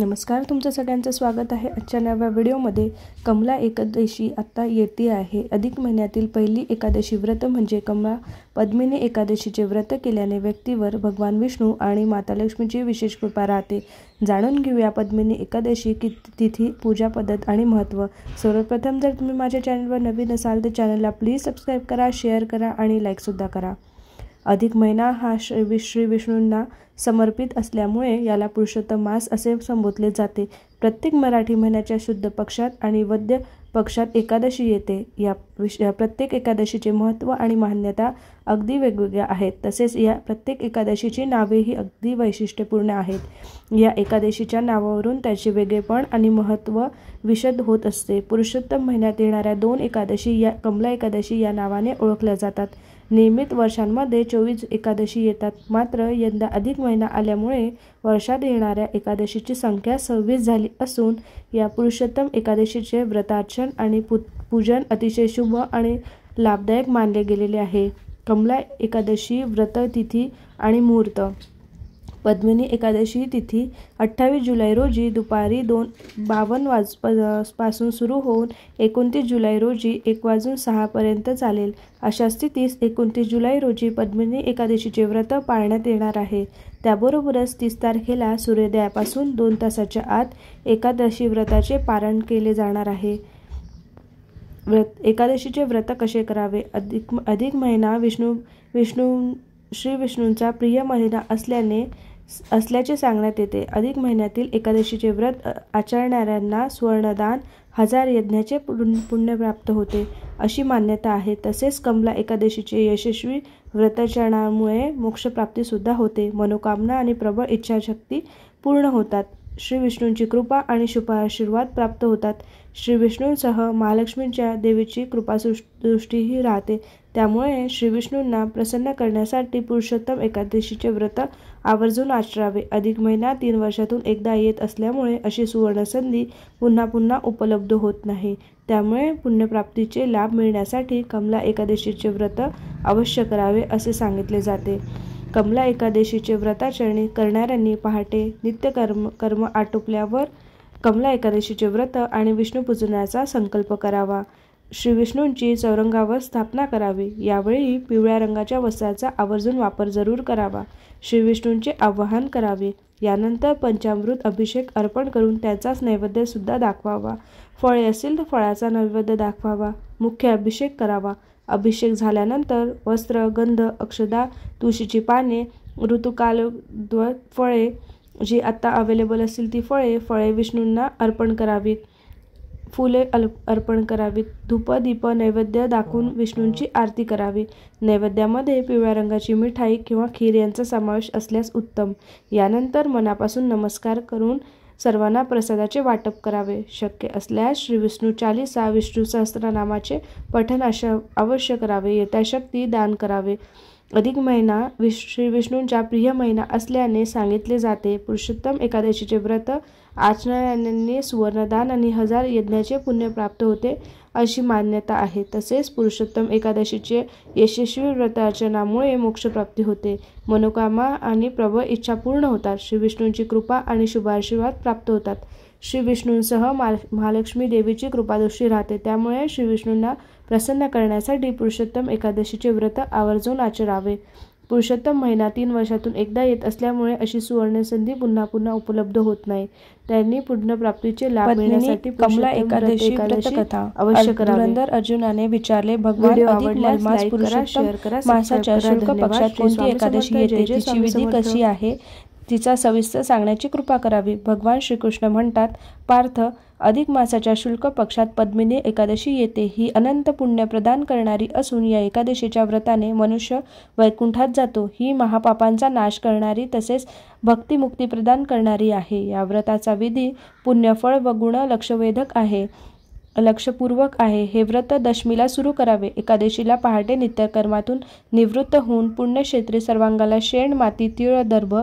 नमस्कार तुमचं सगळ्यांचं स्वागत आहे आजच्या नव्या व्हिडिओमध्ये. कमला एकादशी आत्ता येते आहे. अधिक महिन्यातील पहिली एकादशी व्रत म्हणजे कमला पद्मिनी एकादशीचे व्रत केल्याने व्यक्तीवर भगवान विष्णू आणि माता लक्ष्मीची विशेष कृपा राहते. जाणून घेऊया पद्मिनी एकादशी की तिथी पूजा पद्धत आणि महत्त्व सर्वप्रथम जर तुम्ही माझ्या चॅनलवर नवीन असाल तर चॅनलला प्लीज सबस्क्राईब करा शेअर करा आणि लाईकसुद्धा करा. अधिक महिना हा श्री श्री विष्णूंना समर्पित असल्यामुळे याला पुरुषोत्तम मास असे संबोधले जाते. प्रत्येक मराठी महिन्याच्या शुद्ध पक्षात आणि वद्य पक्षात एकादशी येते. या विश प्रत्येक एकादशीचे महत्त्व आणि मान्यता अगदी वेगवेगळ्या आहेत. तसेच या प्रत्येक एकादशीची नावेही अगदी वैशिष्ट्यपूर्ण आहेत. या एकादशीच्या नावावरून त्याचे वेगळेपण आणि महत्त्व विशद होत असते. पुरुषोत्तम महिन्यात येणाऱ्या दोन एकादशी या कमला एकादशी या नावाने ओळखल्या जातात. नियमित वर्षांमध्ये चोवीस एकादशी येतात. मात्र यंदा अधिक महिना आल्यामुळे वर्षात येणाऱ्या एकादशीची संख्या सव्वीस झाली असून या पुरुषोत्तम एकादशीचे व्रतार्चन आणि पू पूजन अतिशय शुभ आणि लाभदायक मानले गेलेले आहे. कमला एकादशी व्रत तिथी आणि मुहूर्त पद्मिनी एकादशी तिथी अठ्ठावीस जुलै रोजी दुपारी दोन बावन्न वाजपासून सुरू होऊन एकोणतीस जुलै रोजी एक वाजून सहापर्यंत चालेल. अशा स्थितीस एकोणतीस जुलै रोजी पद्मिनी एकादशीचे व्रत पाळण्यात येणार आहे. त्याबरोबरच तीस तारखेला सूर्योदयापासून दोन तासाच्या आत एकादशी व्रताचे पारण केले जाणार आहे. व्रत एकादशीचे व्रत कसे करावे? अधिक अधिक महिना विष्णू विष्णू श्री विष्णूंचा प्रिय महिना असल्याने असल्याचे सांगण्यात येते. अधिक महिन्यातील एकादशीचे व्रत आचरणाऱ्यांना सुवर्णदान हजार यज्ञाचे पुण्य प्राप्त होते अशी मान्यता आहे. तसेच कमला एकादशीचे यशस्वी व्रताचरणामुळे मोक्षप्राप्तीसुद्धा होते. मनोकामना आणि प्रबळ इच्छाशक्ती पूर्ण होतात. श्री विष्णूंची कृपा आणि शुभ आशीर्वाद प्राप्त होतात. श्री विष्णूंसह महालक्ष्मींच्या देवीची कृपा दृष्टीही राहते. त्यामुळे श्री विष्णूंना प्रसन्न करण्यासाठी पुरुषोत्तम एकादशीचे व्रत आवर्जून आचरावे. अधिक महिना तीन वर्षातून एकदा येत असल्यामुळे अशी सुवर्णसंधी पुन्हा पुन्हा उपलब्ध होत नाही. त्यामुळे पुण्यप्राप्तीचे लाभ मिळण्यासाठी कमला एकादशीचे व्रत अवश्य करावे असे सांगितले जाते. कमला एकादशीचे व्रताचरणी करणाऱ्यांनी पहाटे नित्यकर्म कर्म आटोपल्यावर कमला एकादशीचे व्रत आणि विष्णू पूजनाचा संकल्प करावा. श्री विष्णूंची चौरंगावर स्थापना करावी. यावेळी पिवळ्या रंगाच्या वस्त्राचा आवर्जून वापर जरूर करावा. श्री विष्णूंचे आवाहन करावे. यानंतर पंचामृत अभिषेक अर्पण करून त्याचाच नैवेद्यसुद्धा दाखवावा. फळे असेल तर फळाचा नैवेद्य दाखवावा. मुख्य अभिषेक करावा. अभिषेक झाल्यानंतर वस्त्र गंध अक्षदा तुळशीची पाने ऋतुकाल फळे जी आत्ता अवेलेबल असतील ती फळे फळे विष्णूंना अर्पण करावीत. फुले अल अर्पण करावीत. धूप दीप नैवेद्य दाखवून विष्णूंची आरती करावी. नैवेद्यामध्ये पिवळ्या रंगाची मिठाई किंवा खीर यांचा समावेश असल्यास उत्तम. यानंतर मनापासून नमस्कार करून सर्वांना प्रसादाचे वाटप करावे. शक्य असल्यास श्री विष्णू चालिसा विष्णू सहस्त्रनामाचे पठन अशा अवश्य करावे. यथाशक्ती दान करावे. अधिक महिना विश श्री विष्णूंच्या प्रिय महिना असल्याने सांगितले जाते. पुरुषोत्तम एकादशीचे व्रत आचरणाऱ्यांनी सुवर्णदान आणि हजार यज्ञाचे पुण्य प्राप्त होते अशी मान्यता आहे. तसेच पुरुषोत्तम एकादशीचे यशस्वी व्रतार्चनामुळे मोक्षप्राप्ती होते. मनोकामा आणि प्रबळ इच्छा पूर्ण होतात. श्री विष्णूंची कृपा आणि शुभाशीर्वाद प्राप्त होतात. श्री विष्णूंसह महालक्ष्मी देवीची कृपादृष्टी राहते. त्यामुळे श्री विष्णूंना प्रसन्न करण्यासाठी पुरुषोत्तम एकादशीचे व्रत आवर्जून आचरावे. पुरुषोत्तम महिना तीन वर्षातून एकदा येत असल्यामुळे अशी सुवर्णसंधी पुन्हा पुन्हा उपलब्ध होत नाही. त्यांनी पुण्यप्राप्तीचे लाभ मिळण्यासाठी कमला एकादशी कथा. अवश्य धुरंधर अर्जुनाने विचारले भगवान आवडल्यास पुरुषोत्तम मासाच्या शुल्क पक्षात कोणती एकादशी येते तिची विधी कशी आहे? तिचा सविस्तर सांगण्याची कृपा करावी. भगवान श्रीकृष्ण म्हणतात पार्थ अधिक मासाच्या शुल्क पक्षात पद्मिनी एकादशी येते. ही अनंत पुण्य प्रदान करणारी असून या एकादशीच्या व्रताने मनुष्य वैकुंठात जातो. ही महापापांचा नाश करणारी तसेच भक्तिमुक्ती प्रदान करणारी आहे. या व्रताचा विधी पुण्यफळ व गुण लक्षवेधक आहे लक्षपूर्वक आहे. हे व्रत दशमीला सुरू करावे. एकादशीला पहाटे नित्यकर्मातून निवृत्त होऊन पुण्यक्षेत्री सर्वांगाला शेण माती तीळ दर्भ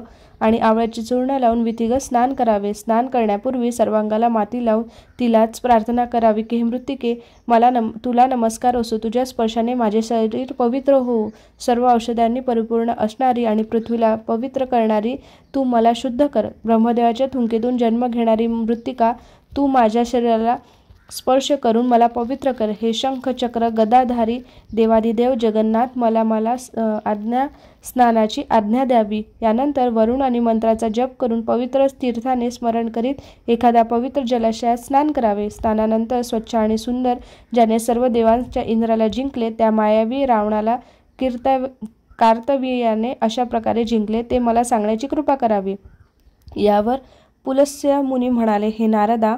आणि आवळ्याची चूर्ण लावून विधिगत स्नान करावे. स्नान करण्यापूर्वी सर्वांगाला माती लावून तिलाच प्रार्थना करावी की मृत्तिके मला नम तुला नमस्कार असो. तुझ्या स्पर्शाने माझे शरीर पवित्र हो सर्व औषधांनी परिपूर्ण असणारी आणि पृथ्वीला पवित्र करणारी तू मला शुद्ध कर. ब्रह्मदेवाच्या थुंकेतून जन्म घेणारी मृत्तिका तू माझ्या शरीराला स्पर्श करून मला पवित्र कर. हे शंखचक्र गदाधारी देवादिदेव जगन्नाथ मला मला आज्ञा स्नानाची आज्ञा द्यावी. यानंतर वरुण आणि मंत्राचा जप करून पवित्र तीर्थाने स्मरण करीत एखाद्या पवित्र जलाशयात स्नान करावे. स्नानानंतर स्वच्छ आणि सुंदर ज्याने सर्व देवांच्या इंद्राला जिंकले त्या मायावी रावणाला कीर्त कार्तवीयाने अशा प्रकारे जिंकले ते मला सांगण्याची कृपा करावी. यावर पुलस्य मुनी म्हणाले हे नारदा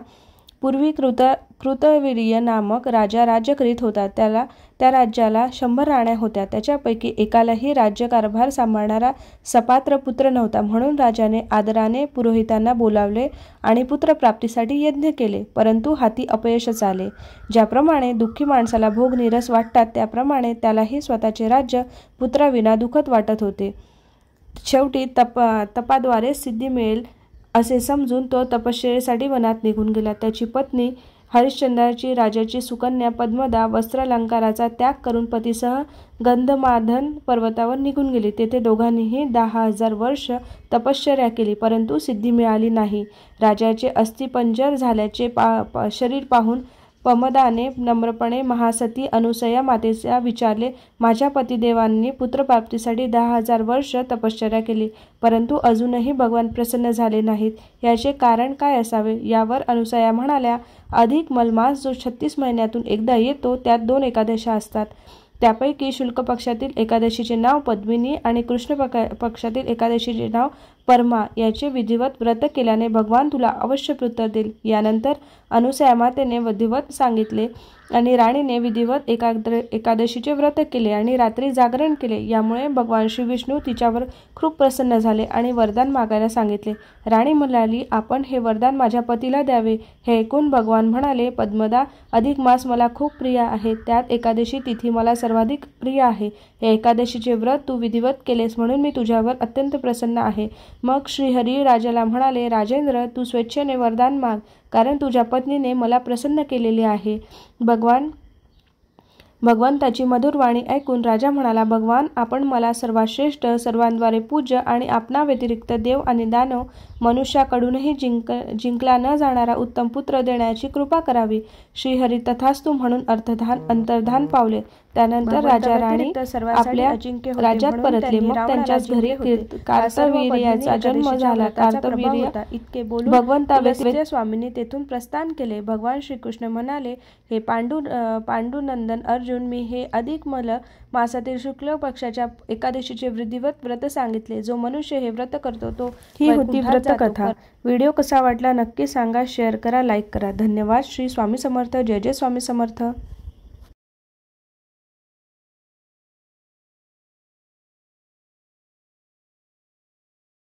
पूर्वी कृत कृतवीर्य नामक राजा राज्य करीत होता. त्याला त्या राज्याला शंभर राण्या होत्या. त्याच्यापैकी एकालाही राज्यकारभार सांभाळणारा सपात्र पुत्र नव्हता. म्हणून राजाने आदराने पुरोहितांना बोलावले आणि पुत्रप्राप्तीसाठी यज्ञ केले. परंतु हाती अपयशच आले. ज्याप्रमाणे दुःखी माणसाला भोग निरस वाटतात त्याप्रमाणे त्यालाही स्वतःचे राज्य पुत्राविना दुखत वाटत होते. शेवटी तप तपाद्वारे सिद्धी मिळेल असे समजून तो तपश्चर्येसाठी वनात निघून गेला. त्याची पत्नी हरिश्चंद्राची राजाची सुकन्या पद्मदा वस्त्रालंकाराचा त्याग करून पतीसह गंधमाधन पर्वतावर निघून गेली. तेथे दोघांनीही दहा हजार वर्ष तपश्चर्या केली परंतु सिद्धी मिळाली नाही. राजाचे अस्थिपंजर झाल्याचे पा शरीर पाहून पमदाने नम्रपणे महासती अनुसया मातेचा विचारले माझ्या पतिदेवांनी पुत्रप्राप्तीसाठी दहा हजार वर्ष तपश्चर्या केली परंतु अजूनही भगवान प्रसन्न झाले नाहीत. याचे कारण काय असावे यावर अनुसया म्हणाल्या अधिक मलमास जो छत्तीस महिन्यातून एकदा येतो त्यात दोन एकादशा असतात. त्यापैकी शुल्क पक्षातील एकादशीचे नाव पद्मिनी आणि कृष्ण पक्षातील एकादशीचे नाव परमा याचे विधिवत व्रत केल्याने भगवान तुला अवश्य पुत्र देईल. यानंतर अनुसया मातेने विधिवत सांगितले आणि राणीने विधिवत एकाद्र एकादशीचे व्रत केले आणि रात्री जागरण केले. यामुळे भगवान श्री विष्णू तिच्यावर खूप प्रसन्न झाले आणि वरदान मागायला सांगितले. राणी म्हणाली आपण हे वरदान माझ्या पतीला द्यावे. हे ऐकून भगवान म्हणाले पद्मदा अधिक मास मला खूप प्रिय आहे. त्यात एकादशी तिथी मला सर्वाधिक प्रिय आहे. हे एकादशीचे व्रत तू विधिवत केलेस म्हणून मी तुझ्यावर अत्यंत प्रसन्न आहे. मग श्रीहरी राजाला म्हणाले राजेंद्र तू स्वेच्छेने वरदान माग कारण तुझ्या पत्नीने मला प्रसन्न केलेले आहे. भगवान भगवंताची मधुर वाणी ऐकून राजा म्हणाला भगवान आपण मला सर्वात श्रेष्ठ सर्वांद्वारे पूज्य आणि आपणा व्यतिरिक्त देव आणि दानव मनुष्याकडूनही जिंक जिंकला न जाणारा उत्तम पुत्र देण्याची कृपा करावी. श्रीहरी तथास्तू म्हणून अर्थधान अंतर्धान पावले. त्यानंतर राजा राणी आपल्या राज्यात परतले. मग त्यांच्याच घरी कार्तवीर्याचा जन्म झाला. कार्तवीर्य इतके बोलून भगवंता स्वामींनी तेथून प्रस्थान केले. भगवान श्रीकृष्ण म्हणाले हे पांडू पांडुनंदन अर्जुन मी हे अधिक मल मासातील शुक्ल पक्षाच्या एकादशीचे वृद्धिवत व्रत सांगितले. जो मनुष्य हे व्रत करतो तो ही होती व्रतकथा. व्हिडिओ कसा वाटला नक्की सांगा शेअर करा लाईक करा. धन्यवाद. श्री स्वामी समर्थ. जय जय स्वामी समर्थ.